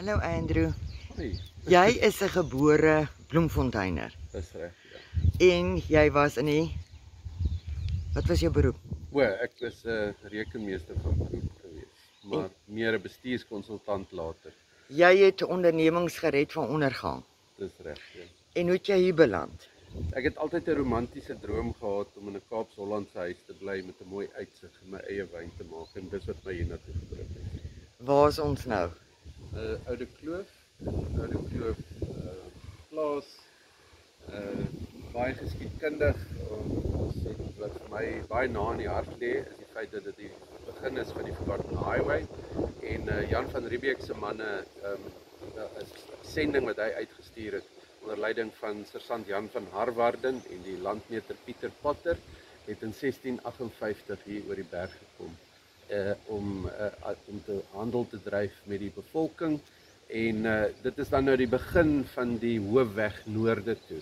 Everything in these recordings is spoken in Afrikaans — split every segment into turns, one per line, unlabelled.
Hallo Andrew.
Hoi,
Jy is 'n gebore Bloemfonteiner
dis reg. Ja.
en jy was in die Wat was jou beroep?
O, ek was 'n uh, rekenmeester van beroep gewees, maar meer 'n bestuurskonsultant later.
Jy het ondernemings gered van ondergang.
Dis reg. Ja.
En hoe het jy hier beland?
Ek het altyd 'n romantiese droom gehad om in 'n Kaapse-Hollandse huis te bly met 'n mooi uitsig en my eie wyn te maak en dis wat my hiernatoe gebring het.
Waar is ons nou?
Uh, Oude Kloof, Oude Kloof uh, plaas uh baie geskiedkundig. Ons het wat vir my baie na in die hart lê is die feit dat dit die begin is van die Forgotten Highway en uh, Jan van Riebeeck se manne um, 'n sending wat hy uitgestuur het onder leiding van Sergeant Jan van Harwarden en die landmeter Pieter Potter het in 1658 hier oor die berg gekom uh om uh, om te handel te dryf met die bevolking en uh dit is dan nou die begin van die hoofweg noorde toe.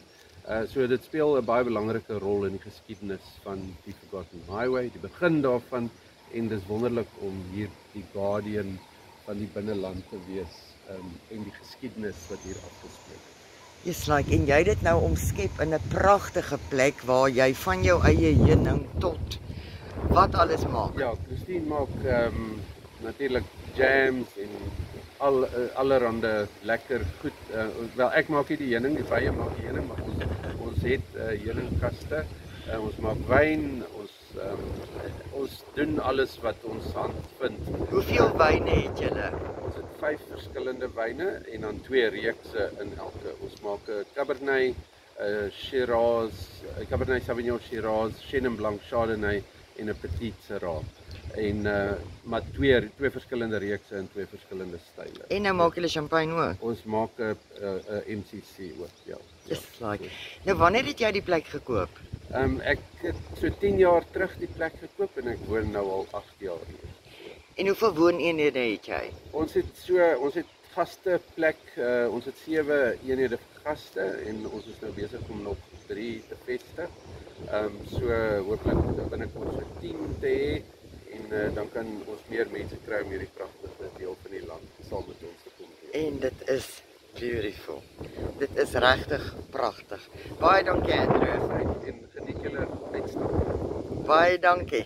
Uh so dit speel 'n baie belangrike rol in die geskiedenis van die Forgotten Highway, die begin daarvan en dis wonderlik om hier die guardian van die binneland te wees um en die geskiedenis wat hier afgespeel het.
Jy's like en jy dit nou omskep in 'n pragtige plek waar jy van jou eie heuning tot wat alles maak.
Ja, Christine maak ehm um, natuurlik jams en al uh, allerhande lekker goed. Uh, wel ek maak nie die heuning, die wye maak die heuning, maar ons ons het uh, heuningkaste. Uh, ons maak wyn, ons um, ons doen alles wat ons hand vind.
Hoeveel wyne het julle?
Ons het vyf verskillende wyne en dan twee reekse in elke. Ons maak 'n Cabernet, 'n Shiraz, 'n Cabernet Sauvignon Shiraz, Chenin Blanc Chardonnay en 'n Petit Syrah. En uh maar twee twee verskillende reekse in twee verskillende style.
En nou maak julle champagne ook.
Ons maak 'n 'n MCC ook, ja. ja.
Dis like. Nou wanneer het jy die plek gekoop?
Ehm um, ek het so 10 jaar terug die plek gekoop en ek woon nou al 8 jaar hier.
En hoeveel wooneenhede het jy?
Ons het so ons het gaste plek, uh, ons het sewe eenhede vir gaste en ons is nou besig om nog 3 te vestig. Ehm um, so hooplik binnekort so 10 te hê en uh, dan kan ons meer mense kry om hierdie pragtige deel van die land saam met ons te kom. doen.
En dit is beautiful. Dit is regtig pragtig. Baie dankie Andrew.
En geniet julle uitstap.
Baie dankie.